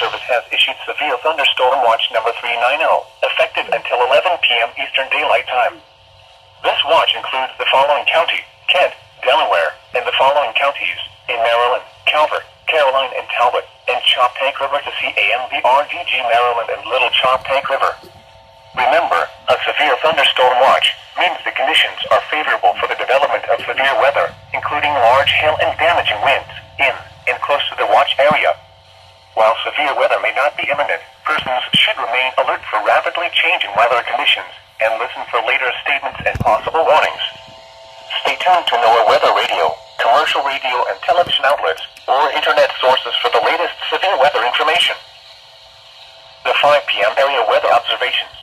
Service has issued severe thunderstorm watch number 390, effective until 11 p.m. Eastern Daylight Time. This watch includes the following county, Kent, Delaware, and the following counties, in Maryland, Calvert, Caroline, and Talbot, and Choptank River to Cambridge Maryland and Little Choptank River. Remember, a severe thunderstorm watch means the conditions are favorable for the development of severe weather, including large hail and damaging winds, in and close to the watch area. While severe weather may not be imminent, persons should remain alert for rapidly changing weather conditions and listen for later statements and possible warnings. Stay tuned to NOAA Weather Radio, commercial radio and television outlets, or internet sources for the latest severe weather information. The 5 p.m. area weather observations.